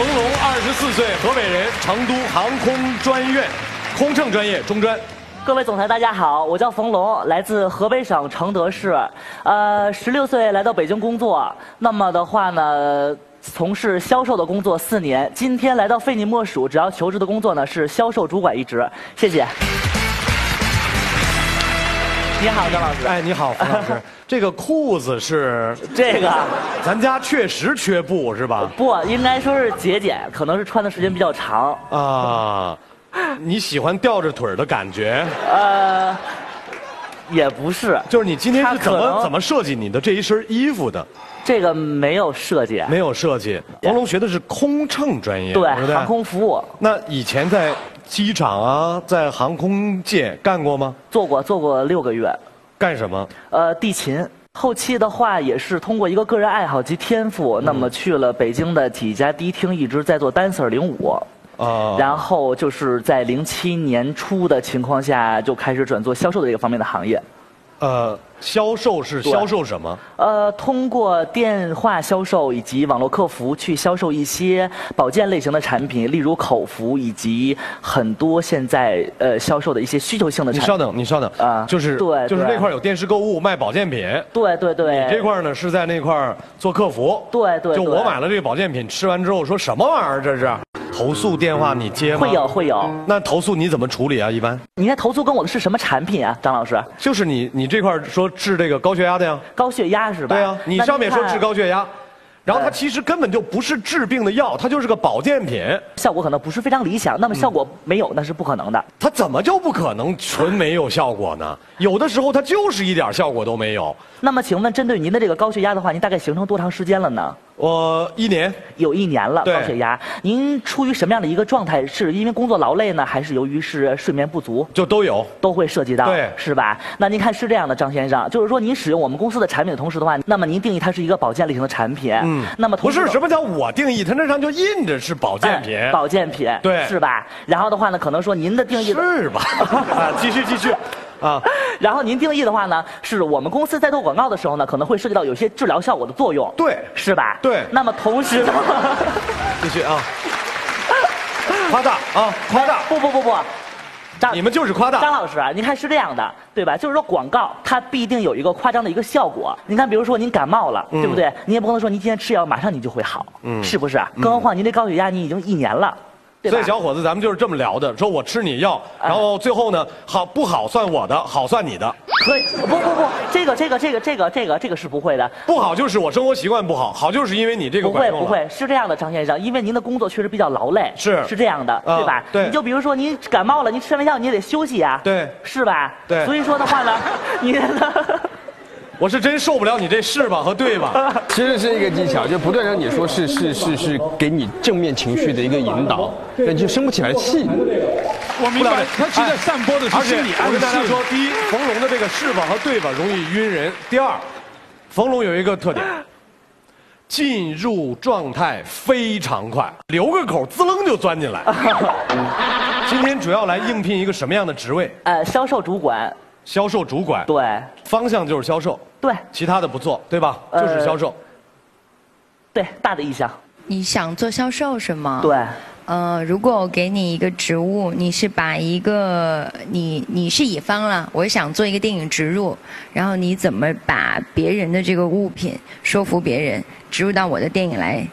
冯龙，二十四岁，河北人，成都航空专院，空乘专业中专。各位总裁，大家好，我叫冯龙，来自河北省承德市，呃，十六岁来到北京工作，那么的话呢，从事销售的工作四年，今天来到非你莫属，只要求职的工作呢是销售主管一职，谢谢。你好，张老师。哎，你好，冯老师。这个裤子是 这个，咱家确实缺布是吧？不，应该说是节俭，可能是穿的时间比较长。啊。你喜欢吊着腿的感觉？呃，也不是，就是你今天是怎么怎么设计你的这一身衣服的？这个没有设计，没有设计。黄龙学的是空乘专业，对，航空服务。那以前在机场啊，在航空界干过吗？做过，做过六个月。干什么？呃，地勤。后期的话，也是通过一个个人爱好及天赋，那么去了北京的几家迪厅，一直在做 dancer 零五。啊，然后就是在零七年初的情况下，就开始转做销售的这个方面的行业。呃，销售是销售什么？呃，通过电话销售以及网络客服去销售一些保健类型的产品，例如口服以及很多现在呃销售的一些需求性的产品。你稍等，你稍等啊，就是对，就是那块有电视购物卖保健品。对对对。你这块呢是在那块做客服。对对。就我买了这个保健品，吃完之后说什么玩意儿这是？投诉电话你接吗？会有会有。那投诉你怎么处理啊？一般？你在投诉跟我的是什么产品啊，张老师？就是你你这块说治这个高血压的呀？高血压是吧？对啊，你上面说治高血压，然后它其实根本就不是治病的药，它就是个保健品，效果可能不是非常理想。那么效果没有，那是不可能的。它怎么就不可能纯没有效果呢？有的时候它就是一点效果都没有。那么请问，针对您的这个高血压的话，您大概形成多长时间了呢？我一年有一年了，高血压。您出于什么样的一个状态？是因为工作劳累呢，还是由于是睡眠不足？就都有，都会涉及到，对，是吧？那您看是这样的，张先生，就是说您使用我们公司的产品的同时的话，那么您定义它是一个保健类型的产品，嗯，那么不是什么叫我定义，它那上就印着是保健品，保健品，对，是吧？然后的话呢，可能说您的定义是吧？啊，继续继续。啊，然后您定义的话呢，是我们公司在做广告的时候呢，可能会涉及到有些治疗效果的作用，对，是吧？对。那么同时，继续啊，夸大啊，夸大，不不不不，张，你们就是夸大。张老师啊，您看是这样的，对吧？就是说广告它必定有一个夸张的一个效果。您看，比如说您感冒了，对不对？您也不能说您今天吃药马上你就会好，嗯，是不是？更何况您这高血压你已经一年了。所以小伙子，咱们就是这么聊的。说我吃你药，然后最后呢，好不好算我的，好算你的。可以不不不，这个这个这个这个这个这个是不会的。不好就是我生活习惯不好，好就是因为你这个不会不会是这样的，张先生，因为您的工作确实比较劳累。是是这样的，对吧？对。你就比如说您感冒了，您吃完药你也得休息啊。对。是吧？对。所以说的话呢，你。我是真受不了你这是吧 和对吧，其实是一个技巧，就不断让你说是是是是给你正面情绪的一个引导，你就生不起来气。我明白，他是在散播的是心理我跟大家说，第一，冯龙的这个是吧和对吧容易晕人；第二，冯龙有一个特点，进入状态非常快，留个口滋楞就钻进来。今天主要来应聘一个什么样的职位？呃，销售主管。销售主管，对，方向就是销售，对，其他的不做，对吧？就是销售，对，大的意向。你想做销售是吗？对。呃，如果我给你一个职务，你是把一个你你是乙方了，我想做一个电影植入，然后你怎么把别人的这个物品说服别人植入到我的电影来？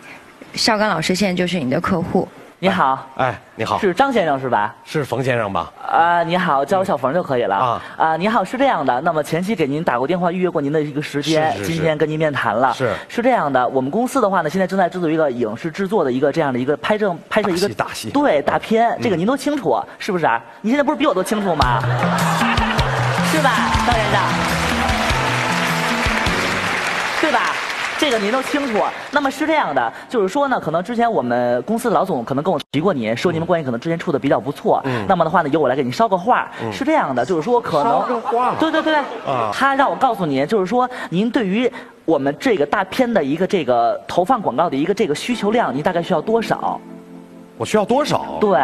邵刚老师现在就是你的客户。你好，哎，你好，是张先生是吧？是冯先生吧？啊，你好，叫我小冯就可以了。啊，啊，你好，是这样的，那么前期给您打过电话，预约过您的一个时间，今天跟您面谈了。是，是这样的，我们公司的话呢，现在正在制作一个影视制作的一个这样的一个拍摄拍摄一个大戏，对大片，这个您都清楚是不是啊？你现在不是比我都清楚吗？是吧，张先生？这个您都清楚。那么是这样的，就是说呢，可能之前我们公司的老总可能跟我提过您，说你们关系可能之前处的比较不错。嗯。那么的话呢，由我来给您捎个话。嗯。是这样的，就是说可能。捎个话。对对对。啊。他让我告诉您，就是说您对于我们这个大片的一个这个投放广告的一个这个需求量，您大概需要多少？我需要多少？对。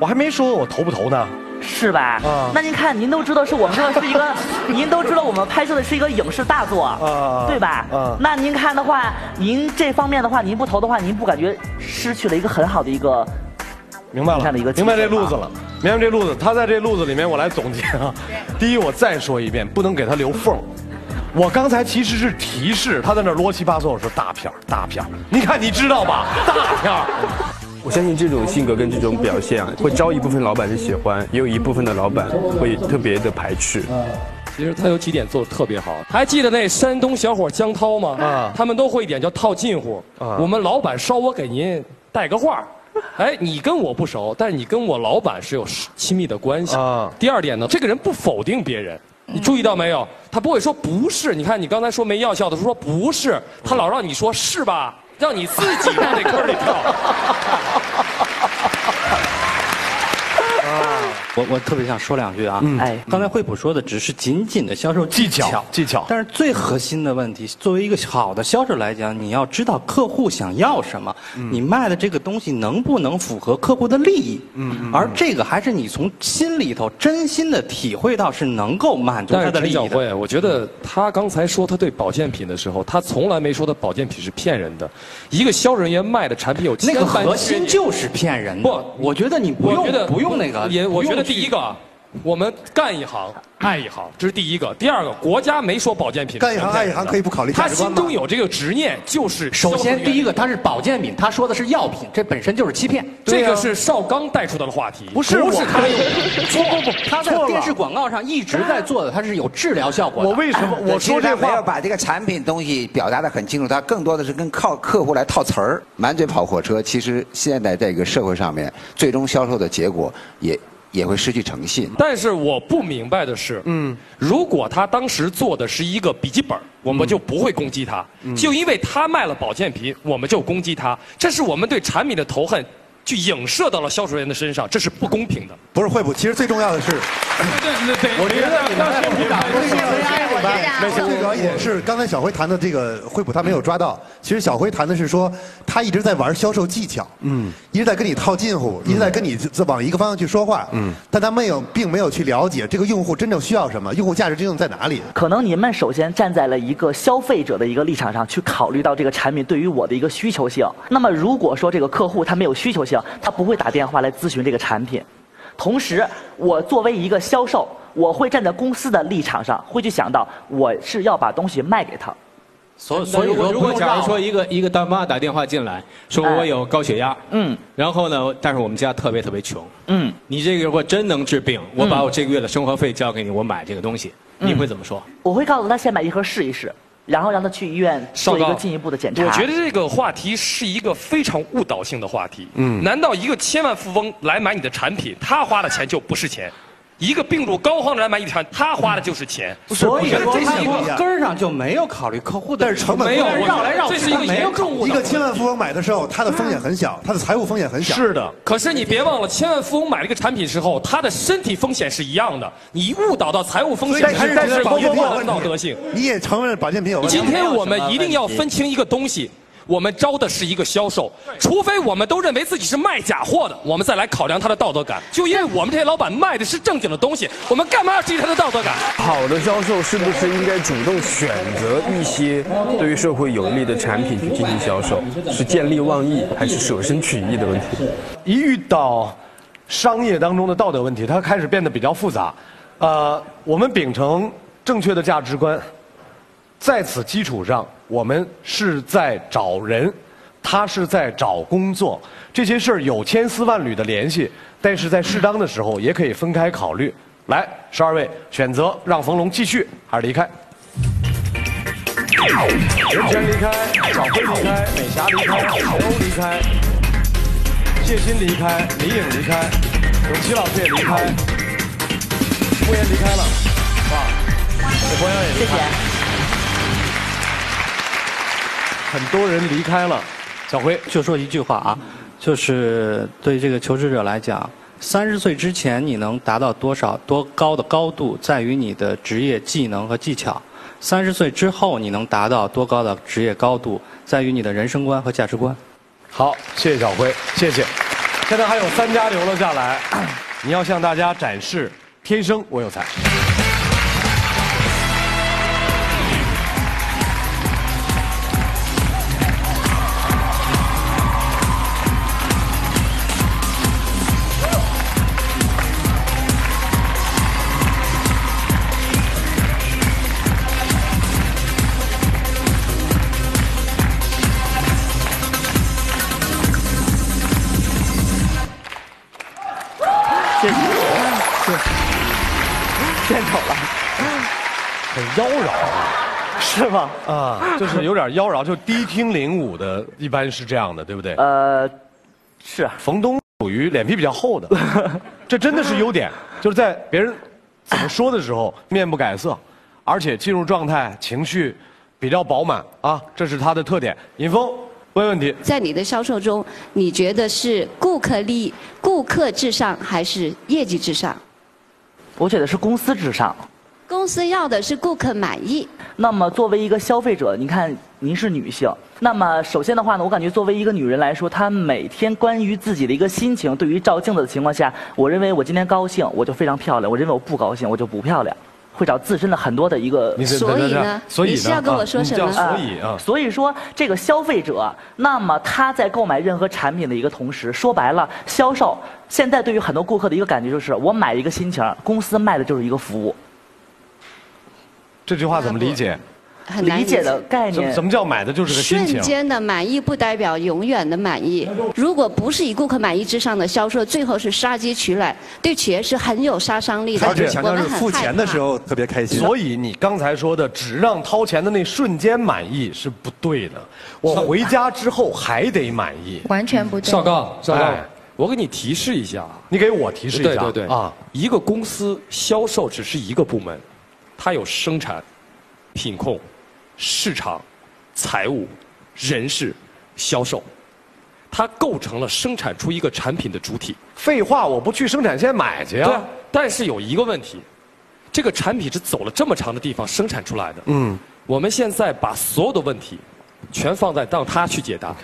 我还没说我投不投呢。是吧？啊那您看，您都知道是我们这是一个，您都知道我们拍摄的是一个影视大作，啊对吧？啊那您看的话，您这方面的话，您不投的话，您不感觉失去了一个很好的一个？明白了的一个，明白这路子了，明白这路子。他在这路子里面，我来总结啊。第一，我再说一遍，不能给他留缝。我刚才其实是提示他在那儿啰七八糟，我说大片儿大片儿，你看你知道吧？大片儿。我相信这种性格跟这种表现啊，会招一部分老板是喜欢，也有一部分的老板会特别的排斥。其实他有几点做的特别好，还记得那山东小伙江涛吗？啊他们都会一点叫套近乎。啊我们老板捎我给您带个话儿哎，你跟我不熟，但是你跟我老板是有亲密的关系。啊第二点呢，这个人不否定别人。你注意到没有？他不会说不是。你看你刚才说没药效的时候说不是，他老让你说是吧？让你自己往那坑里跳。我我特别想说两句啊，哎刚才惠普说的只是仅仅的销售技巧，技巧技巧但是最核心的问题，作为一个好的销售来讲，你要知道客户想要什么，你卖的这个东西能不能符合客户的利益，嗯，而这个还是你从心里头真心的体会到是能够满足他的利益的。陈小慧，我觉得他刚才说他对保健品的时候，他从来没说他保健品是骗人的。一个销售人员卖的产品有那个核心就是骗人的。不我觉得你不用不用那个，也我觉得第一个啊，我们干一行爱一行，这是第一个。第二个，国家没说保健品干一行爱一行可以不考虑价他心中有这个执念，就是首先第一个。个它是保健品，他说的是药品，这本身就是欺骗。这个是邵刚带出的话题，不是我不是他有不不不，他在电视广告上一直在做的，它是有治疗效果的。我为什么我说这话？把这个产品东西表达的很清楚，他更多的是跟靠客户来套词儿，满嘴跑火车。其实现在这个社会上面，最终销售的结果也也会失去诚信。但是我不明白的是，嗯，如果他当时做的是一个笔记本，我们就不会攻击他。就因为他卖了保健品，我们就攻击他，这是我们对产品的仇恨，就影射到了销售人员的身上，这是不公平的。不是惠普，其实最重要的是，我觉得最主要一点是，刚才小辉谈的这个惠普他没有抓到。其实小辉谈的是说，他一直在玩销售技巧，嗯，一直在跟你套近乎，一直在跟你往一个方向去说话，嗯，但他没有，并没有去了解这个用户真正需要什么，用户价值真正在哪里。可能你们首先站在了一个消费者的一个立场上去考虑到这个产品对于我的一个需求性。那么如果说这个客户他没有需求性，他不会打电话来咨询这个产品。同时，我作为一个销售，我会站在公司的立场上，会去想到我是要把东西卖给他。所所以说，如果假如说一一个一个大妈打电话进来，说我有高血压，嗯然后呢，但是我们家特别特别穷，嗯，你这个如果真能治病，我把我这个月的生活费交给你，我买这个东西，嗯你会怎么说？我会告诉他先买一盒试一试，然后让他去医院做一个进一步的检查。我觉得这个话题是一个非常误导性的话题。嗯，难道一个千万富翁来买你的产品，他花的钱就不是钱？一个病入膏肓的人来买你的产品，他花的就是钱。所以说他这是一个从根儿上就没有考虑客户的，但是成本没有不绕来绕去，这是一个他没有严重误一个千万富翁买的时候，他的风险很小，他的财务风险很小。是的，可是你别忘了，千万富翁买了一个产品之后，他的身体风险是一样的。你误导到财务风险，还是觉得保健品道德性。你也承认保健品有问题。今天我们一定要分清一个东西，我们招的是一个销售，除非我们都认为自己是卖假货的，我们再来考量他的道德感。就因为我们这些老板卖的是正经的东西，我们干嘛要质疑他的道德感？好的销售是不是应该主动选择一些对于社会有利的产品去进行销售？是见利忘义，还是舍身取义的问题？一遇到商业当中的道德问题，它开始变得比较复杂。呃，我们秉承正确的价值观，在此基础上，我们是在找人，他是在找工作，这些事儿有千丝万缕的联系，但是在适当的时候也可以分开考虑。来，十二位选择让冯龙继续还是离开？任泉离开，小辉离开，美霞离开，小欧离开。谢欣离开，李颖离开，永琪老师也离开，莫言离开了，哇，这博洋也离谢谢很多人离开了。小辉，就说一句话啊，就是对这个求职者来讲，三十岁之前你能达到多少多高的高度，在于你的职业技能和技巧；三十岁之后你能达到多高的职业高度，在于你的人生观和价值观。好，谢谢小辉，谢谢。现在还有三家留了下来，你要向大家展示“天生我有才”。谢谢，献丑了，很妖娆啊，是吗？啊，就是有点妖娆，就低听领舞的，一般是这样的，对不对？呃，是。冯东属于脸皮比较厚的，这真的是优点，就是在别人怎么说的时候面不改色，而且进入状态，情绪比较饱满啊，这是他的特点。尹峰问问题，在你的销售中，你觉得是顾客利益、顾客至上还是业绩至上？我觉得是公司至上。公司要的是顾客满意。那么作为一个消费者，您看您是女性，那么首先的话呢，我感觉作为一个女人来说，她每天关于自己的一个心情，对于照镜子的情况下，我认为我今天高兴，我就非常漂亮；我认为我不高兴，我就不漂亮。会找自身的很多的一个，所以呢，所以你是要跟我说什么？所以啊，所以说这个消费者，那么他在购买任何产品的一个同时，说白了，销售现在对于很多顾客的一个感觉就是，我买一个心情，公司卖的就是一个服务。这句话怎么理解？很难理解的概念。什么叫买的就是个心情？瞬间的满意不代表永远的满意。如果不是以顾客满意之上的销售，最后是杀鸡取卵，对企业是很有杀伤力的。而且强调是付钱的时候特别开心。所以你刚才说的只让掏钱的那瞬间满意是不对的，我回家之后还得满意。完全不对。少刚，少刚，我给你提示一下，你给我提示一下。对对对啊，一个公司销售只是一个部门，它有生产、品控。市场、财务、人事、销售，它构成了生产出一个产品的主体。废话，我不去生产线买去啊。对，但是有一个问题，这个产品是走了这么长的地方生产出来的。嗯，我们现在把所有的问题，全放在让他去解答。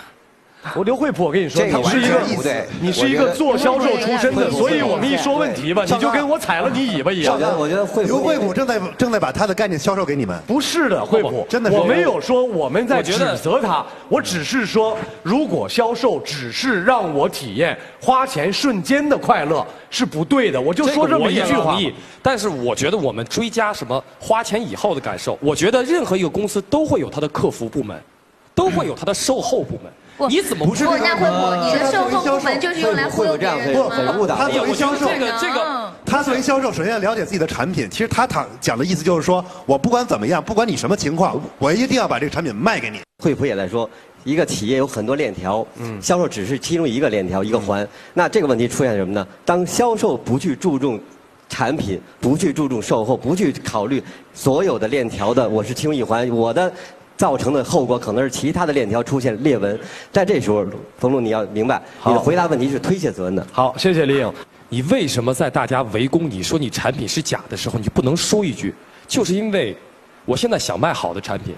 我刘惠普，我跟你说，你是一个你是一个做销售出身的，所以我们一说问题吧，你就跟我踩了你尾巴一样。我觉得刘惠普正在正在把他的概念销售给你们。不是的，惠普，真的，我没有说我们在指责他，我只是说，如果销售只是让我体验花钱瞬间的快乐是不对的，我就说这么一句话。但是我觉得我们追加什么花钱以后的感受，我觉得任何一个公司都会有它的客服部门，都会有它的售后部门。你怎么不是这样？你的售后部门就是用来忽悠别人吗？不，他作为销售，这个这个，他作为销售，首先要了解自己的产品。其实他讲讲的意思就是说，我不管怎么样，不管你什么情况，我一定要把这个产品卖给你。惠普也在说，一个企业有很多链条，嗯，销售只是其中一个链条一个环。那这个问题出现什么呢？当销售不去注重产品，不去注重售后，不去考虑所有的链条的，我是其中一环，我的。造成的后果可能是其他的链条出现裂纹，在这时候，冯路你要明白，你的回答问题是推卸责任的。好，谢谢李颖。你为什么在大家围攻你说你产品是假的时候，你不能说一句，就是因为我现在想卖好的产品。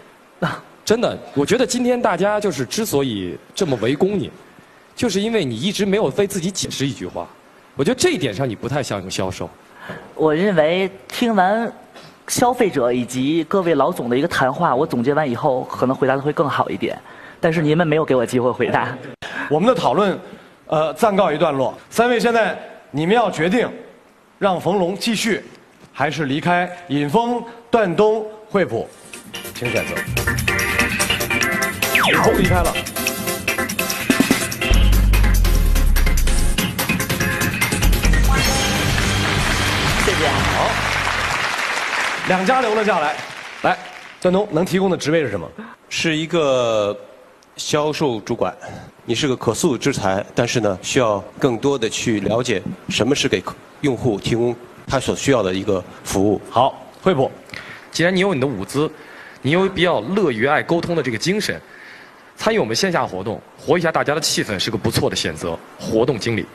真的，我觉得今天大家就是之所以这么围攻你，就是因为你一直没有为自己解释一句话。我觉得这一点上你不太像一个销售。我认为听完。消费者以及各位老总的一个谈话，我总结完以后，可能回答的会更好一点。但是您们没有给我机会回答。我们的讨论，呃，暂告一段落。三位现在你们要决定，让冯龙继续，还是离开？尹峰、段东、惠普，请选择。尹峰离开了。两家留了下来，来，段东能提供的职位是什么？是一个销售主管。你是个可塑之才，但是呢，需要更多的去了解什么是给用户提供他所需要的一个服务。好，惠普，既然你有你的舞姿，你有比较乐于爱沟通的这个精神，参与我们线下活动，活一下大家的气氛是个不错的选择。活动经理，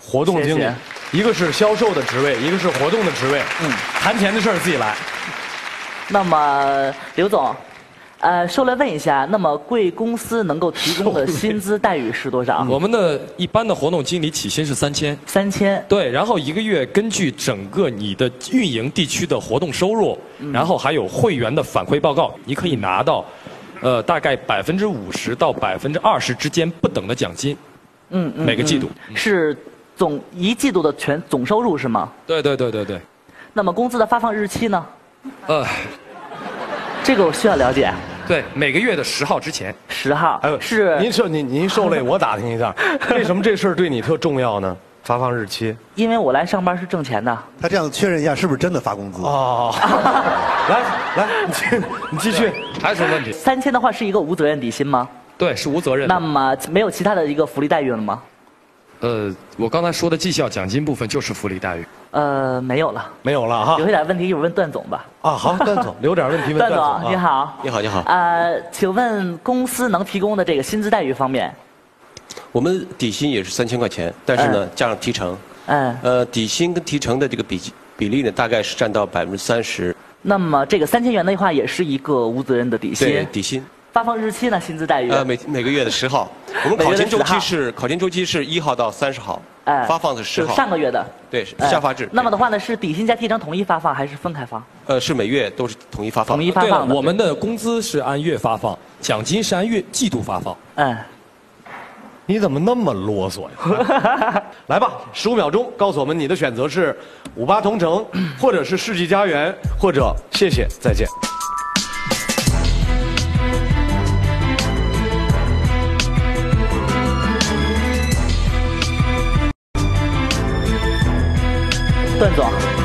活动经理，一个是销售的职位，一个是活动的职位。嗯，谈钱的事儿自己来。那么，刘总，呃，受来问一下，那么贵公司能够提供的薪资待遇是多少？我们的一般的活动经理起薪是三千，三千。对，然后一个月根据整个你的运营地区的活动收入，然后还有会员的反馈报告，你可以拿到，呃，大概百分之五十到百分之二十之间不等的奖金。嗯嗯。每个季度嗯是总一季度的全总收入是吗？对对对对对。那么工资的发放日期呢？呃，这个我需要了解。对，每个月的十号之前。十号。还有是您受您您受累，我打听一下，为什么这事儿对你特重要呢？发放日期。因为我来上班是挣钱的。他这样确认一下是不是真的发工资？哦，来来，你继你继续，还有什么问题？三千的话是一个无责任底薪吗？对，是无责任。那么没有其他的一个福利待遇了吗？呃，我刚才说的绩效奖金部分就是福利待遇。呃，没有了。没有了哈。留一点问题，一会儿问段总吧。啊，好，段总 留点问题问段段总。总，你好。你好，你好。呃，请问公司能提供的这个薪资待遇方面？我们底薪也是三千块钱，但是呢嗯，加上提成，嗯。呃，底薪跟提成的这个比比例呢，大概是占到百分之三十。那么这个三千元的话，也是一个无责任的底薪。对，底薪。发放日期呢？薪资待遇？呃，每每个月的十号，我们考勤周期是考勤周期是一号到三十号，哎发放的十是号。上个月的。对，下发制。那么的话呢，是底薪加提成统一发放还是分开发？呃，是每月都是统一发放。统一发放的我们的工资是按月发放，奖金是按月季度发放。哎，你怎么那么啰嗦呀？来吧，十五秒钟，告诉我们你的选择是五八同城，或者是世纪佳缘，或者谢谢再见。段总。